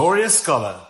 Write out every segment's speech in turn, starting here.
Victoria Scholar.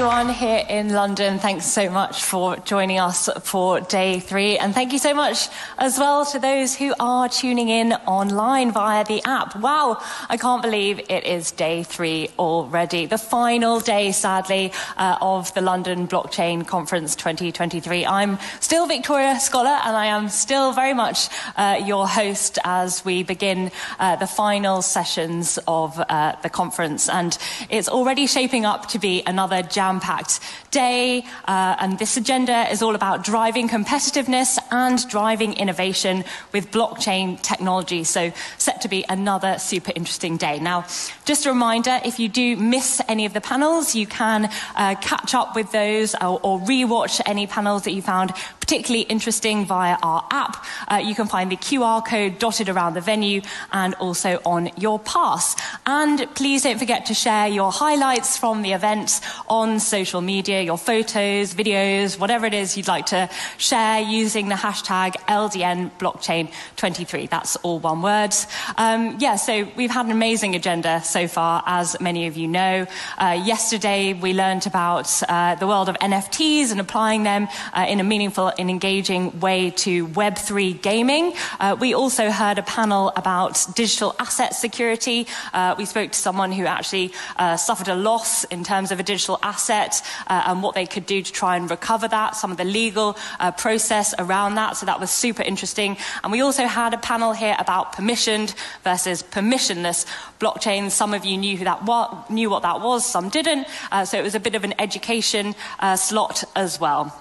Everyone here in London. Thanks so much for joining us for day three. And thank you so much as well to those who are tuning in online via the app. Wow, I can't believe it is day three already. The final day, sadly, uh, of the London Blockchain Conference 2023. I'm still Victoria Scholar and I am still very much uh, your host as we begin uh, the final sessions of uh, the conference. And it's already shaping up to be another jam packed day. Uh, and this agenda is all about driving competitiveness and driving innovation with blockchain technology. So, set to be another super interesting day. Now, just a reminder if you do miss any of the panels, you can uh, catch up with those or, or rewatch any panels that you found particularly interesting via our app. Uh, you can find the QR code dotted around the venue and also on your pass. And please don't forget to share your highlights from the events on social media, your photos, videos, whatever it is you'd like to share using the hashtag LDN Blockchain 23. That's all one word. Um, yeah, so we've had an amazing agenda so far, as many of you know. Uh, yesterday, we learned about uh, the world of NFTs and applying them uh, in a meaningful and engaging way to Web3 gaming. Uh, we also heard a panel about digital asset security. Uh, we spoke to someone who actually uh, suffered a loss in terms of a digital asset uh, and what they could do to try and recover that, some of the legal uh, process around that. So that was super interesting. And we also had a panel here about permissioned versus permissionless blockchains. Some of you knew who that wa- knew what that was, some didn't. Uh, so it was a bit of an education slot as well.